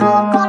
ここ